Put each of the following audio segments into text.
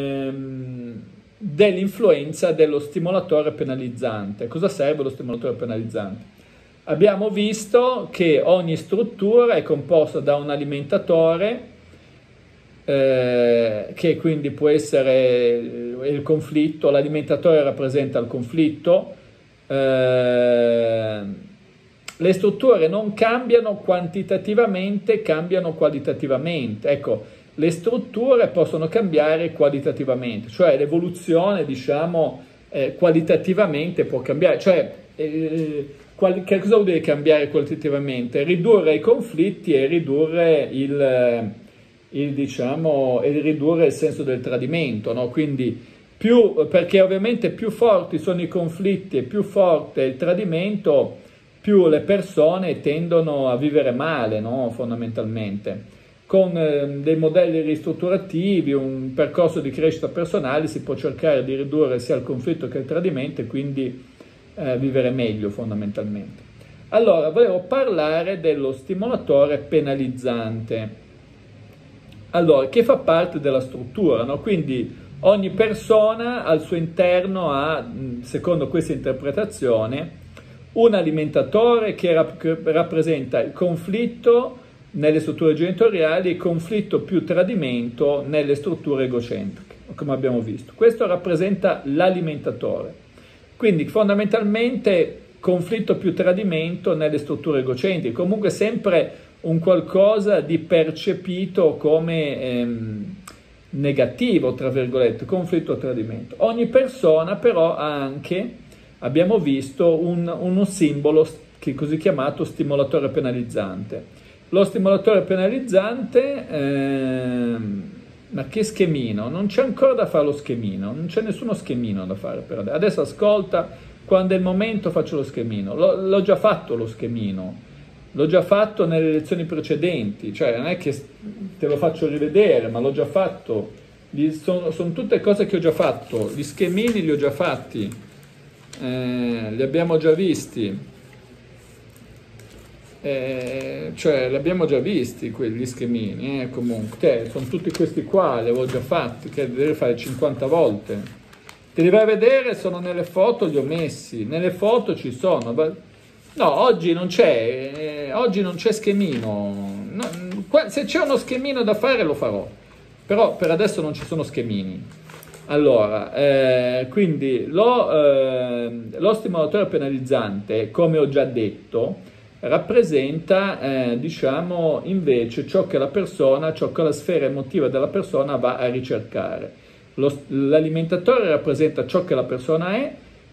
ehm, dell'influenza dello stimolatore penalizzante. Cosa serve lo stimolatore penalizzante? Abbiamo visto che ogni struttura è composta da un alimentatore eh, che quindi può essere il conflitto, l'alimentatore rappresenta il conflitto, eh, le strutture non cambiano quantitativamente, cambiano qualitativamente. Ecco, le strutture possono cambiare qualitativamente, cioè l'evoluzione, diciamo, eh, qualitativamente può cambiare, cioè eh, qual- che cosa vuol dire cambiare qualitativamente? Ridurre i conflitti e ridurre il, il, diciamo, e ridurre il senso del tradimento, no? Quindi più, perché ovviamente più forti sono i conflitti e più forte è il tradimento, più le persone tendono a vivere male, no? fondamentalmente. Con eh, dei modelli ristrutturativi, un percorso di crescita personale, si può cercare di ridurre sia il conflitto che il tradimento e quindi eh, vivere meglio fondamentalmente. Allora, volevo parlare dello stimolatore penalizzante. Allora, che fa parte della struttura, no? Quindi ogni persona al suo interno ha, secondo questa interpretazione, un alimentatore che, rap- che rappresenta il conflitto nelle strutture genitoriali e conflitto più tradimento nelle strutture egocentriche, come abbiamo visto. Questo rappresenta l'alimentatore. Quindi fondamentalmente conflitto più tradimento nelle strutture egocentriche, comunque sempre un qualcosa di percepito come ehm, negativo, tra virgolette, conflitto o tradimento. Ogni persona però ha anche abbiamo visto un, uno simbolo che così chiamato stimolatore penalizzante. Lo stimolatore penalizzante, eh, ma che schemino? Non c'è ancora da fare lo schemino, non c'è nessuno schemino da fare per adesso. Adesso ascolta, quando è il momento faccio lo schemino. L'ho, l'ho già fatto lo schemino, l'ho già fatto nelle lezioni precedenti, cioè non è che te lo faccio rivedere, ma l'ho già fatto. Sono, sono tutte cose che ho già fatto, gli schemini li ho già fatti eh, li abbiamo già visti, eh, cioè li abbiamo già visti quegli schemini, eh, comunque, te, sono tutti questi qua, li avevo già fatti, che devi fare 50 volte. Te li vai a vedere, sono nelle foto, li ho messi, nelle foto ci sono. No, oggi non c'è, eh, oggi non c'è schemino. No, se c'è uno schemino da fare lo farò, però per adesso non ci sono schemini. Allora, eh, quindi lo, eh, lo, stimolatore penalizzante, come ho già detto, rappresenta, eh, diciamo, invece ciò che la persona, ciò che la sfera emotiva della persona va a ricercare. Lo, l'alimentatore rappresenta ciò che la persona è,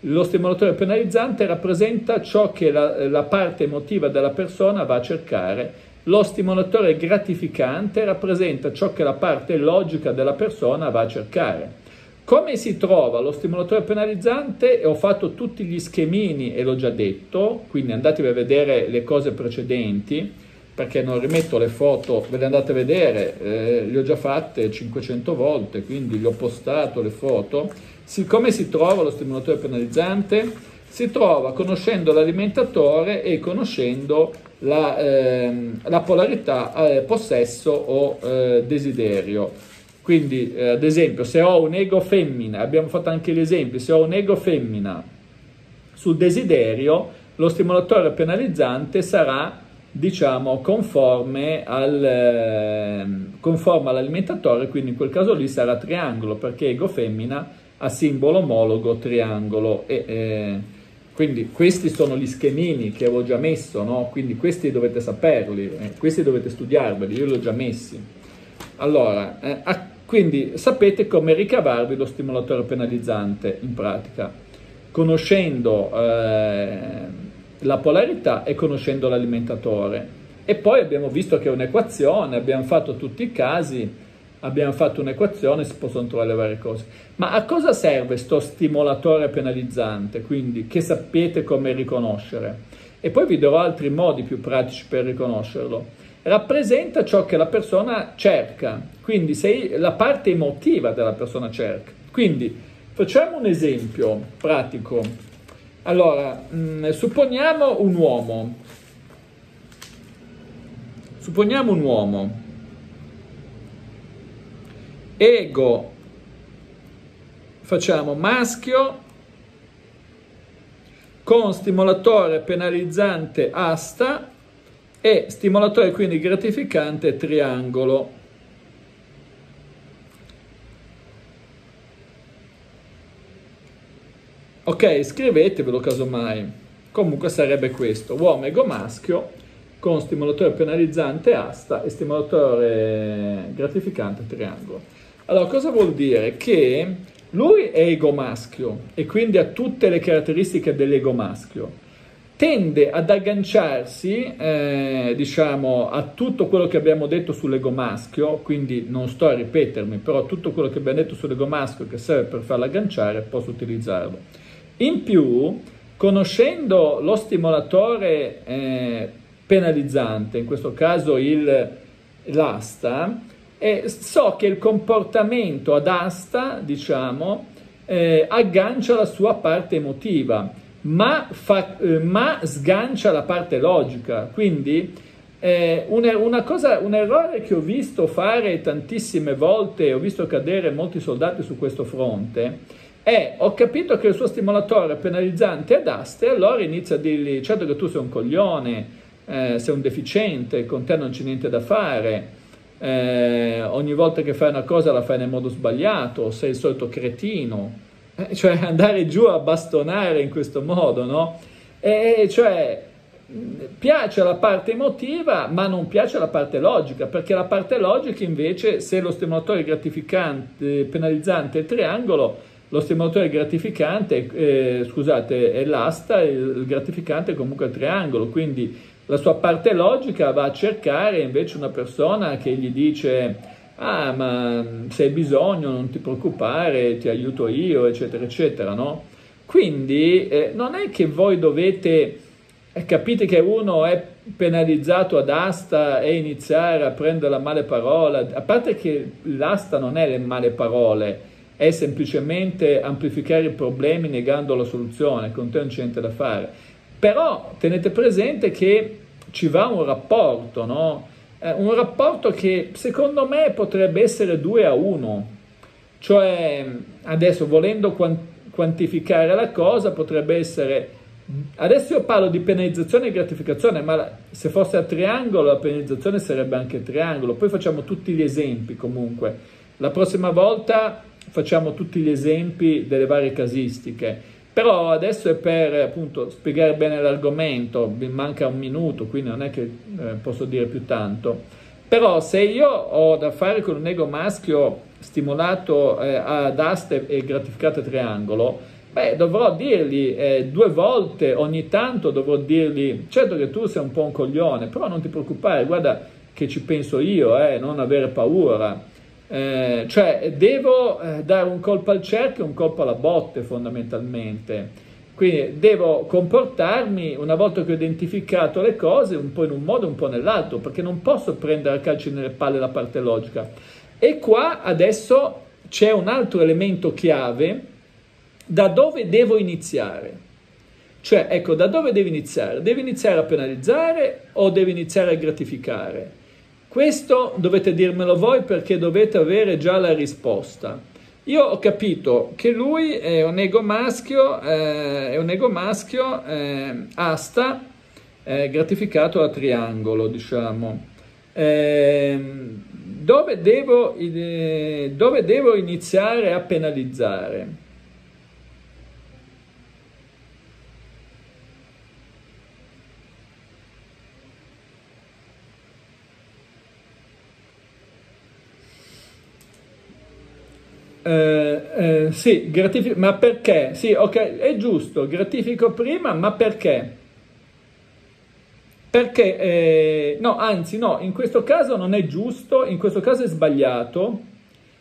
lo stimolatore penalizzante rappresenta ciò che la, la parte emotiva della persona va a cercare. Lo stimolatore gratificante rappresenta ciò che la parte logica della persona va a cercare. Come si trova lo stimolatore penalizzante? Ho fatto tutti gli schemini e l'ho già detto, quindi andatevi a vedere le cose precedenti, perché non rimetto le foto, ve le andate a vedere, eh, le ho già fatte 500 volte, quindi gli ho postato le foto. Si, come si trova lo stimolatore penalizzante? Si trova conoscendo l'alimentatore e conoscendo la, eh, la polarità eh, possesso o eh, desiderio. Quindi, eh, ad esempio, se ho un ego femmina, abbiamo fatto anche gli esempi, se ho un ego femmina sul desiderio, lo stimolatore penalizzante sarà, diciamo, conforme, al, eh, conforme all'alimentatore, quindi in quel caso lì sarà triangolo, perché ego femmina ha simbolo omologo triangolo. E, eh, quindi questi sono gli schemini che avevo già messo, no? quindi questi dovete saperli, eh, questi dovete studiarveli, io li ho già messi. Allora, eh, quindi sapete come ricavarvi lo stimolatore penalizzante in pratica, conoscendo eh, la polarità e conoscendo l'alimentatore. E poi abbiamo visto che è un'equazione, abbiamo fatto tutti i casi, abbiamo fatto un'equazione, si possono trovare le varie cose. Ma a cosa serve questo stimolatore penalizzante? Quindi che sapete come riconoscere. E poi vi darò altri modi più pratici per riconoscerlo rappresenta ciò che la persona cerca, quindi sei la parte emotiva della persona cerca. Quindi facciamo un esempio pratico. Allora, mh, mm, supponiamo un uomo. Supponiamo un uomo. Ego facciamo maschio con stimolatore penalizzante asta e stimolatore quindi gratificante triangolo. Ok, scrivetevelo casomai. Comunque sarebbe questo, uomo ego maschio con stimolatore penalizzante asta e stimolatore gratificante triangolo. Allora, cosa vuol dire? Che lui è ego maschio e quindi ha tutte le caratteristiche dell'ego maschio. Tende ad agganciarsi, eh, diciamo, a tutto quello che abbiamo detto sull'ego maschio, quindi non sto a ripetermi, però tutto quello che abbiamo detto sull'ego maschio che serve per farlo agganciare, posso utilizzarlo. In più, conoscendo lo stimolatore eh, penalizzante, in questo caso il, l'asta, eh, so che il comportamento ad asta, diciamo, eh, aggancia la sua parte emotiva, ma, fa, eh, ma, sgancia la parte logica. Quindi eh, una, una cosa, un errore che ho visto fare tantissime volte, ho visto cadere molti soldati su questo fronte, è ho capito che il suo stimolatore è penalizzante ad asta e allora inizio a dirgli certo che tu sei un coglione, eh, sei un deficiente, con te non c'è niente da fare eh, ogni volta che fai una cosa la fai nel modo sbagliato, sei il solito cretino, cioè andare giù a bastonare in questo modo, no? E cioè piace la parte emotiva, ma non piace la parte logica, perché la parte logica invece, se lo stimolatore gratificante, penalizzante è triangolo, lo stimolatore gratificante, eh, scusate, è l'asta, il gratificante è comunque il triangolo, quindi la sua parte logica va a cercare invece una persona che gli dice ah ma se hai bisogno non ti preoccupare, ti aiuto io, eccetera, eccetera, no? Quindi eh, non è che voi dovete, eh, capite che uno è penalizzato ad asta e iniziare a prendere la male parola, a parte che l'asta non è le male parole, è semplicemente amplificare i problemi negando la soluzione, con te non c'è niente da fare. Però tenete presente che ci va un rapporto, no? Eh, un rapporto che secondo me potrebbe essere 2 a 1, cioè adesso volendo quantificare la cosa potrebbe essere, adesso io parlo di penalizzazione e gratificazione, ma se fosse a triangolo la penalizzazione sarebbe anche triangolo, poi facciamo tutti gli esempi comunque, la prossima volta facciamo tutti gli esempi delle varie casistiche. Però adesso è per appunto spiegare bene l'argomento, mi manca un minuto, quindi non è che eh, posso dire più tanto. Però se io ho da fare con un ego maschio stimolato eh, ad aste e gratificato a triangolo, beh, dovrò dirgli eh, due volte ogni tanto, dovrò dirgli, certo che tu sei un po' un coglione, però non ti preoccupare, guarda che ci penso io, eh, non avere paura. Eh, cioè devo eh, dare un colpo al cerchio e un colpo alla botte fondamentalmente. Quindi devo comportarmi una volta che ho identificato le cose un po' in un modo, un po' nell'altro, perché non posso prendere a calci nelle palle la parte logica. E qua adesso c'è un altro elemento chiave da dove devo iniziare. Cioè, ecco, da dove devo iniziare? Devo iniziare a penalizzare o devo iniziare a gratificare? Questo dovete dirmelo voi perché dovete avere già la risposta. Io ho capito che lui è un ego maschio, eh, è un ego maschio eh, asta, eh, gratificato a triangolo, diciamo. Ehm, dove devo, eh, dove devo iniziare a penalizzare? Eh, eh, sì, gratifico, ma perché? Sì, ok, è giusto, gratifico prima, ma perché? Perché, eh, no, anzi no, in questo caso non è giusto, in questo caso è sbagliato,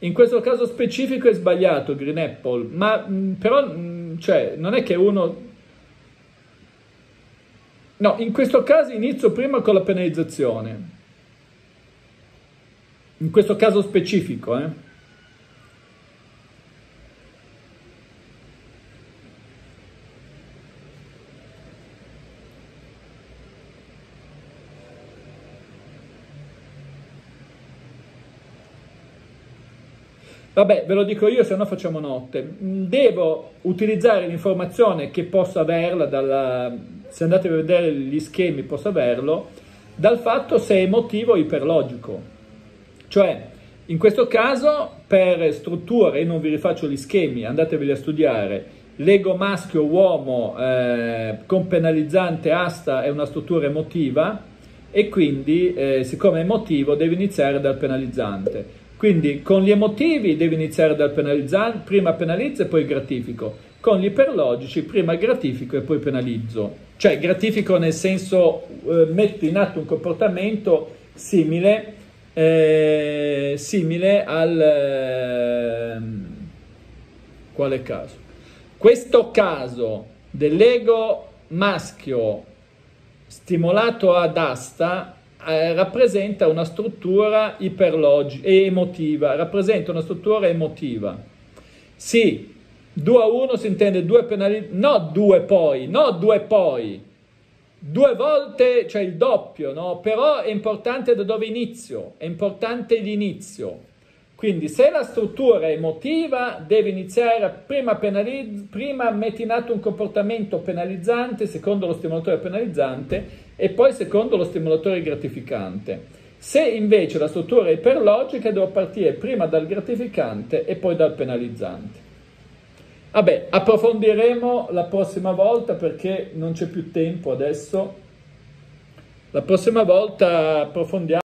in questo caso specifico è sbagliato Green Apple, ma mh, mm, però, mh, mm, cioè, non è che uno... No, in questo caso inizio prima con la penalizzazione, in questo caso specifico, eh. Vabbè, ve lo dico io, se no facciamo notte. Devo utilizzare l'informazione che posso averla, dalla, se andate a vedere gli schemi posso averlo, dal fatto se è emotivo o iperlogico. Cioè, in questo caso, per strutture, io non vi rifaccio gli schemi, andateveli a studiare, l'ego maschio-uomo eh, con penalizzante asta è una struttura emotiva e quindi, eh, siccome è emotivo, deve iniziare dal penalizzante. Quindi con gli emotivi devi iniziare dal penalizzante, prima penalizzo e poi gratifico. Con gli iperlogici prima gratifico e poi penalizzo. Cioè gratifico nel senso eh, metto in atto un comportamento simile, eh, simile al... Eh, quale caso? Questo caso dell'ego maschio stimolato ad asta eh, rappresenta una struttura iperlogica emotiva, rappresenta una struttura emotiva. Sì, 2 a 1 si intende due penalità, no due poi, no due poi, due volte, cioè il doppio, no? Però è importante da dove inizio, è importante l'inizio. Quindi se la struttura è emotiva, deve iniziare prima, penalizz- prima metti in atto un comportamento penalizzante secondo lo stimolatore penalizzante e poi secondo lo stimolatore gratificante. Se invece la struttura è iperlogica, devo partire prima dal gratificante e poi dal penalizzante. Vabbè, approfondiremo la prossima volta perché non c'è più tempo adesso. La prossima volta approfondiamo.